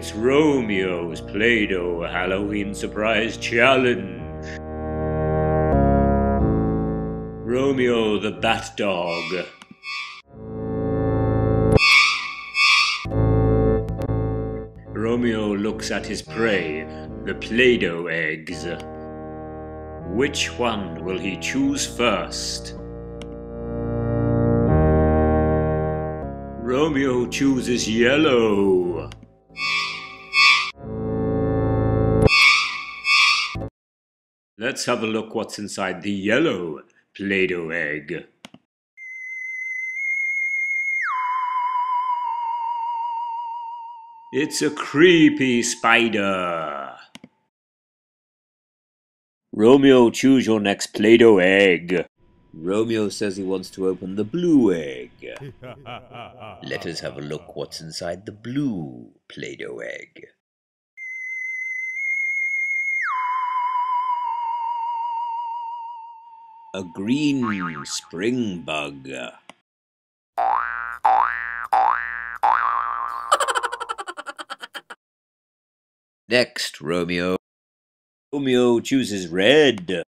It's Romeo's Play Doh Halloween Surprise Challenge. Romeo the Bat Dog. Romeo looks at his prey, the Play Doh eggs. Which one will he choose first? Romeo chooses yellow. Let's have a look what's inside the yellow Play-Doh egg. It's a creepy spider. Romeo, choose your next Play-Doh egg. Romeo says he wants to open the blue egg. Let us have a look what's inside the blue Play-Doh egg. A green spring bug. Next, Romeo. Romeo chooses red.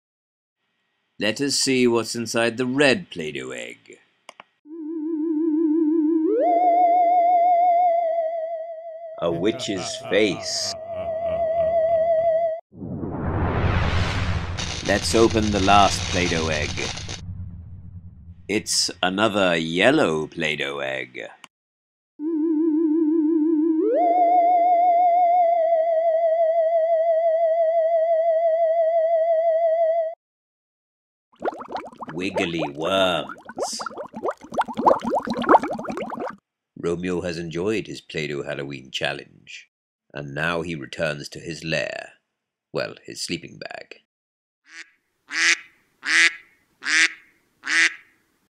Let us see what's inside the red Play-Doh egg. A witch's face. Let's open the last Play-Doh egg. It's another yellow Play-Doh egg. Wiggly worms. Romeo has enjoyed his Play-Doh Halloween challenge, and now he returns to his lair, well, his sleeping bag.